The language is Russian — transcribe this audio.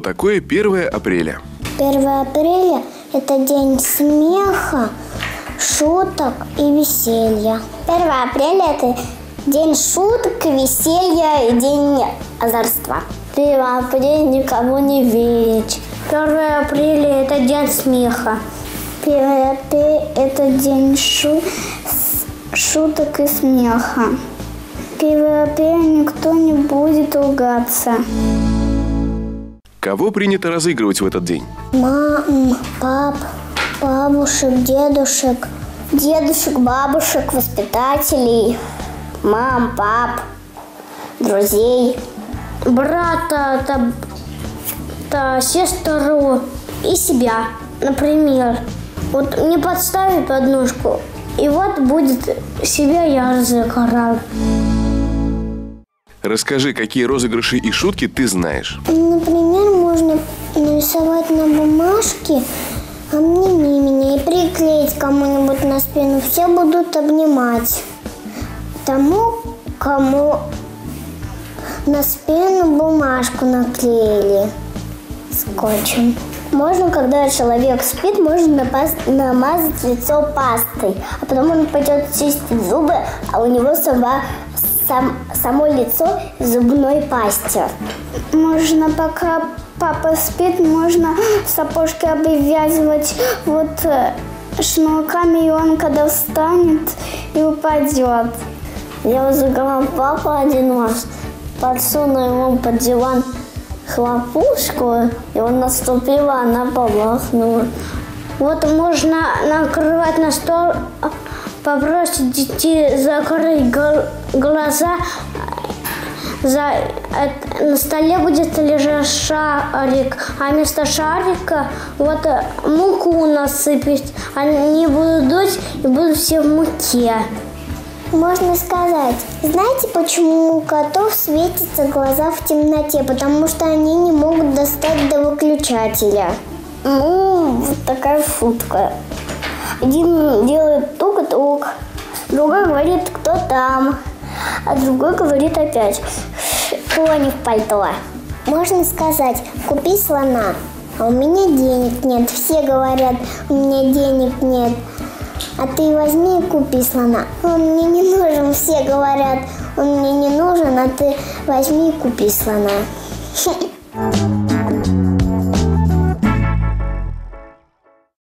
такое 1 апреля? 1 апреля – это день смеха, шуток и веселья. 1 апреля – это день шуток, веселья и день озорства. 1 апреля никому не верить. 1 апреля – это день смеха. 1 апреля – это день шу... шуток и смеха. 1 апреля никто не будет ругаться. Кого принято разыгрывать в этот день? Мам, пап, бабушек, дедушек. Дедушек, бабушек, воспитателей. Мам, пап, друзей. Брата, та, та, сестру и себя, например. Вот мне подставить подножку, и вот будет себя я разыграл. Расскажи, какие розыгрыши и шутки ты знаешь. Можно нарисовать на бумажке «Обними меня» и приклеить кому-нибудь на спину. Все будут обнимать. Тому, кому на спину бумажку наклеили скотчем. Можно, когда человек спит, можно намазать лицо пастой, а потом он пойдет чистить зубы, а у него сама сам, само лицо зубной пасти. Можно, пока папа спит, можно сапожки обвязывать вот э, шнурками, и он когда встанет и упадет. Я возыграл папу один раз, подсунул ему под диван хлопушку, и он наступил, а она побахнула. Вот можно накрывать на стол попросить детей закрыть глаза. За, на столе будет лежать шарик, а вместо шарика вот муку насыпать. Они будут дуть и будут все в муке. Можно сказать, знаете, почему у котов светятся глаза в темноте? Потому что они не могут достать до выключателя. Ну, вот такая шутка. Один делает тук-тук, другой говорит, кто там, а другой говорит опять, кто не в пальто. Можно сказать, купи слона, а у меня денег нет. Все говорят, у меня денег нет. А ты возьми и купи слона. Он мне не нужен, все говорят, он мне не нужен, а ты возьми и купи слона.